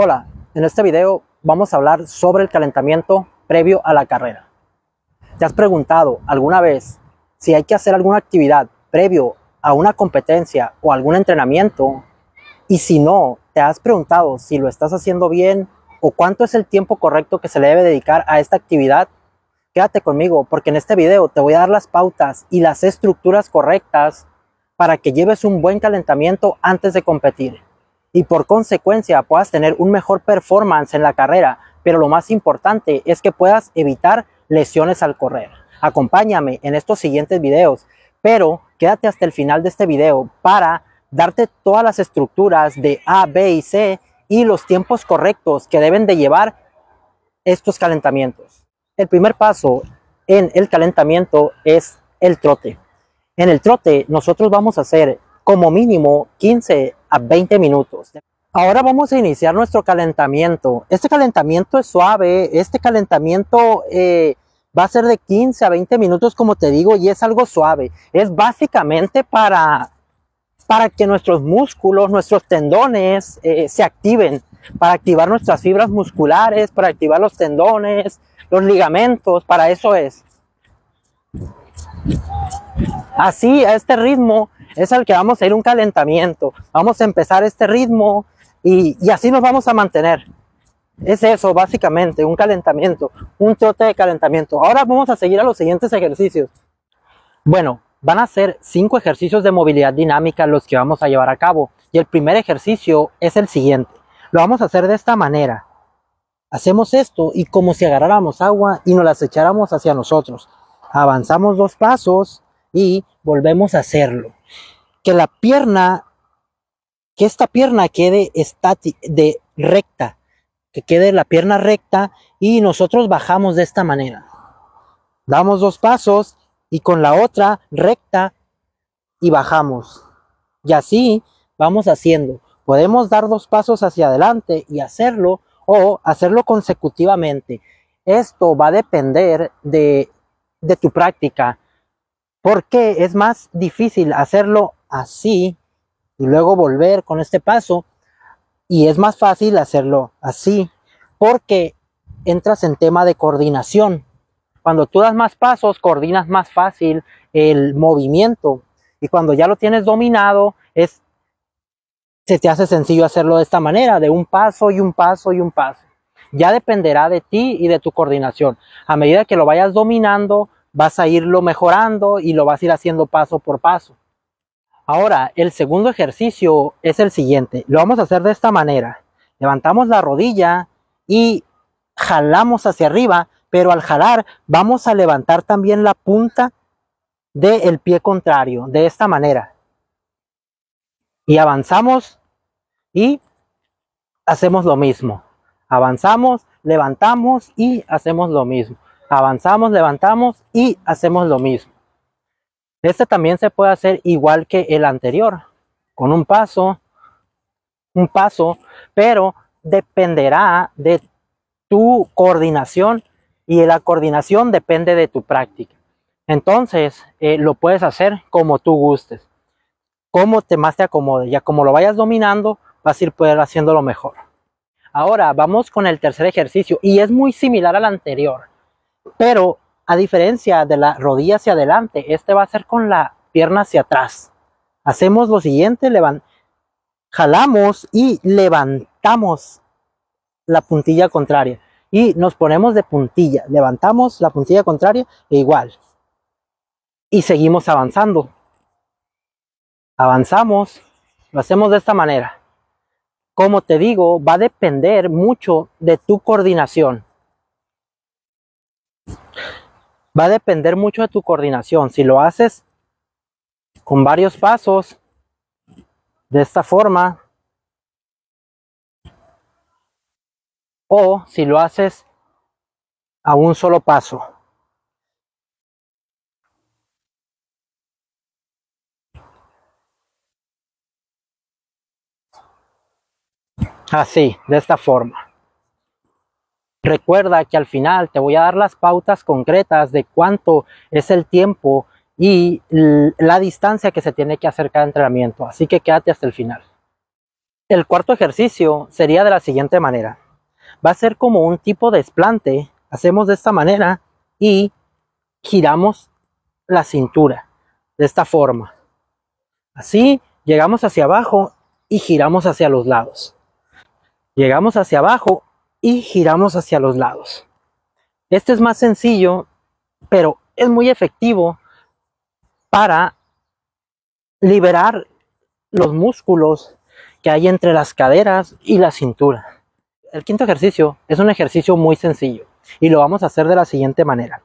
Hola, en este video vamos a hablar sobre el calentamiento previo a la carrera. ¿Te has preguntado alguna vez si hay que hacer alguna actividad previo a una competencia o algún entrenamiento? Y si no, ¿te has preguntado si lo estás haciendo bien o cuánto es el tiempo correcto que se le debe dedicar a esta actividad? Quédate conmigo porque en este video te voy a dar las pautas y las estructuras correctas para que lleves un buen calentamiento antes de competir y por consecuencia puedas tener un mejor performance en la carrera, pero lo más importante es que puedas evitar lesiones al correr. Acompáñame en estos siguientes videos, pero quédate hasta el final de este video para darte todas las estructuras de A, B y C y los tiempos correctos que deben de llevar estos calentamientos. El primer paso en el calentamiento es el trote. En el trote nosotros vamos a hacer como mínimo 15 a 20 minutos. Ahora vamos a iniciar nuestro calentamiento. Este calentamiento es suave, este calentamiento eh, va a ser de 15 a 20 minutos como te digo y es algo suave. Es básicamente para, para que nuestros músculos, nuestros tendones eh, se activen, para activar nuestras fibras musculares, para activar los tendones, los ligamentos, para eso es. Así, a este ritmo, es al que vamos a ir un calentamiento. Vamos a empezar este ritmo y, así nos vamos a mantener. Es eso, básicamente, un calentamiento, un trote de calentamiento. Ahora vamos a seguir a los siguientes ejercicios. Bueno, van a ser cinco ejercicios de movilidad dinámica los que vamos a llevar a cabo. Y el primer ejercicio es el siguiente. Lo vamos a hacer de esta manera. Hacemos esto y como si agarráramos agua y nos las echáramos hacia nosotros. Avanzamos dos pasos y volvemos a hacerlo. Que la pierna, que esta pierna quede de recta, que quede la pierna recta y nosotros bajamos de esta manera. Damos dos pasos y con la otra recta y bajamos. Y así vamos haciendo. Podemos dar dos pasos hacia adelante y hacerlo o hacerlo consecutivamente. Esto va a depender de, de tu práctica, porque es más difícil hacerlo así y luego volver con este paso y es más fácil hacerlo así porque entras en tema de coordinación. Cuando tú das más pasos, coordinas más fácil el movimiento y cuando ya lo tienes dominado, es se te hace sencillo hacerlo de esta manera, de un paso y un paso y un paso. Ya dependerá de ti y de tu coordinación. A medida que lo vayas dominando, vas a irlo mejorando y lo vas a ir haciendo paso por paso. Ahora, el segundo ejercicio es el siguiente. Lo vamos a hacer de esta manera. Levantamos la rodilla y jalamos hacia arriba, pero al jalar vamos a levantar también la punta del pie contrario, de esta manera. Y avanzamos y hacemos lo mismo. Avanzamos, levantamos y hacemos lo mismo avanzamos, levantamos y hacemos lo mismo. Este también se puede hacer igual que el anterior, con un paso, un paso, pero dependerá de tu coordinación y la coordinación depende de tu práctica. Entonces, eh, lo puedes hacer como tú gustes, como te más te acomode. Ya como lo vayas dominando, vas a ir poder haciéndolo mejor. Ahora vamos con el tercer ejercicio y es muy similar al anterior. Pero a diferencia de la rodilla hacia adelante, este va a ser con la pierna hacia atrás. Hacemos lo siguiente, jalamos y levantamos la puntilla contraria. Y nos ponemos de puntilla, levantamos la puntilla contraria e igual. Y seguimos avanzando. Avanzamos, lo hacemos de esta manera. Como te digo, va a depender mucho de tu coordinación. Va a depender mucho de tu coordinación. Si lo haces con varios pasos, de esta forma, o si lo haces a un solo paso. Así, de esta forma. Recuerda que al final te voy a dar las pautas concretas de cuánto es el tiempo y la distancia que se tiene que hacer cada entrenamiento. Así que quédate hasta el final. El cuarto ejercicio sería de la siguiente manera. Va a ser como un tipo de desplante. Hacemos de esta manera y giramos la cintura de esta forma. Así llegamos hacia abajo y giramos hacia los lados. Llegamos hacia abajo y giramos hacia los lados. Este es más sencillo, pero es muy efectivo para liberar los músculos que hay entre las caderas y la cintura. El quinto ejercicio es un ejercicio muy sencillo y lo vamos a hacer de la siguiente manera.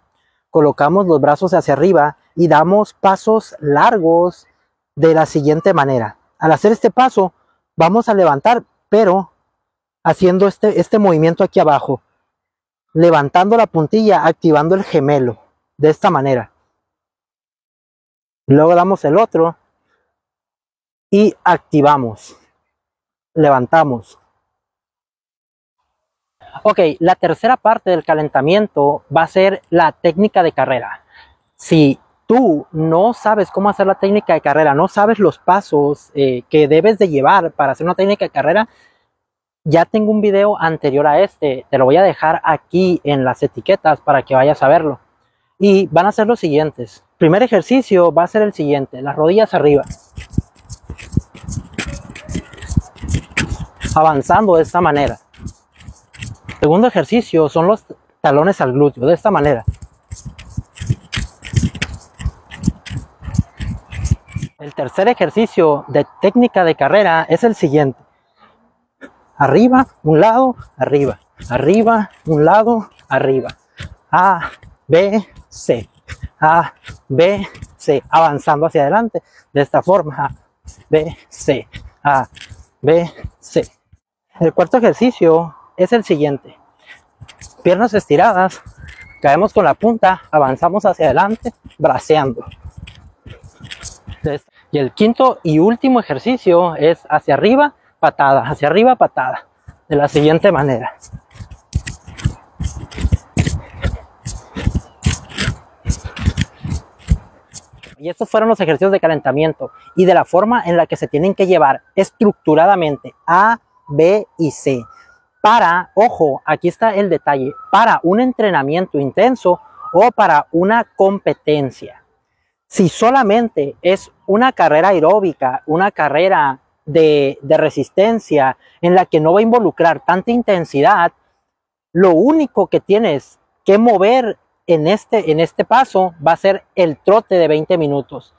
Colocamos los brazos hacia arriba y damos pasos largos de la siguiente manera. Al hacer este paso vamos a levantar, pero haciendo este, este movimiento aquí abajo, levantando la puntilla, activando el gemelo, de esta manera. Luego damos el otro y activamos, levantamos. Ok, la tercera parte del calentamiento va a ser la técnica de carrera. Si tú no sabes cómo hacer la técnica de carrera, no sabes los pasos eh, que debes de llevar para hacer una técnica de carrera, ya tengo un video anterior a este, te lo voy a dejar aquí en las etiquetas para que vayas a verlo. Y van a ser los siguientes. Primer ejercicio va a ser el siguiente, las rodillas arriba. Avanzando de esta manera. Segundo ejercicio son los talones al glúteo, de esta manera. El tercer ejercicio de técnica de carrera es el siguiente arriba, un lado, arriba, arriba, un lado, arriba. A, B, C. A, B, C. Avanzando hacia adelante de esta forma. A, B, C. A, B, C. El cuarto ejercicio es el siguiente. Piernas estiradas, caemos con la punta, avanzamos hacia adelante, braceando. Y el quinto y último ejercicio es hacia arriba, patada, hacia arriba, patada, de la siguiente manera. Y estos fueron los ejercicios de calentamiento y de la forma en la que se tienen que llevar estructuradamente A, B y C. Para, ojo, aquí está el detalle, para un entrenamiento intenso o para una competencia. Si solamente es una carrera aeróbica, una carrera de, resistencia en la que no va a involucrar tanta intensidad, lo único que tienes que mover en este, en este paso va a ser el trote de 20 minutos.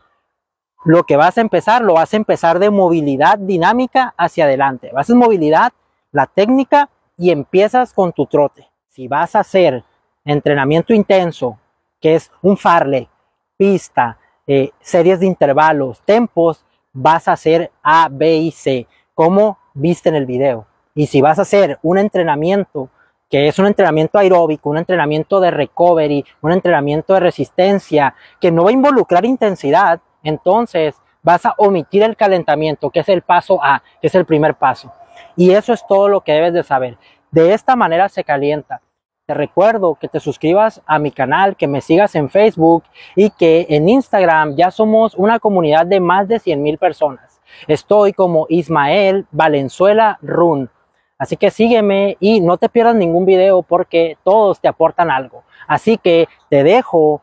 Lo que vas a empezar, lo vas a empezar de movilidad dinámica hacia adelante. Vas a movilidad, la técnica y empiezas con tu trote. Si vas a hacer entrenamiento intenso, que es un farle, pista, eh, series de intervalos, tempos, vas a hacer A, B y C, como viste en el video. Y si vas a hacer un entrenamiento que es un entrenamiento aeróbico, un entrenamiento de recovery, un entrenamiento de resistencia, que no va a involucrar intensidad, entonces vas a omitir el calentamiento, que es el paso A, que es el primer paso. Y eso es todo lo que debes de saber. De esta manera se calienta. Te recuerdo que te suscribas a mi canal, que me sigas en Facebook y que en Instagram ya somos una comunidad de más de 100 mil personas. Estoy como Ismael Valenzuela Run. Así que sígueme y no te pierdas ningún video porque todos te aportan algo. Así que te dejo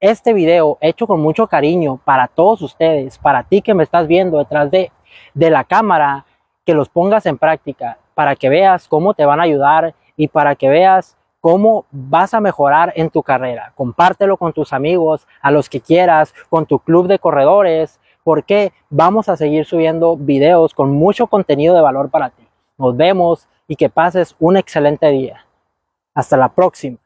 este video hecho con mucho cariño para todos ustedes, para ti que me estás viendo detrás de, de la cámara, que los pongas en práctica para que veas cómo te van a ayudar y para que veas cómo vas a mejorar en tu carrera. Compártelo con tus amigos, a los que quieras, con tu club de corredores, porque vamos a seguir subiendo videos con mucho contenido de valor para ti. Nos vemos y que pases un excelente día. Hasta la próxima.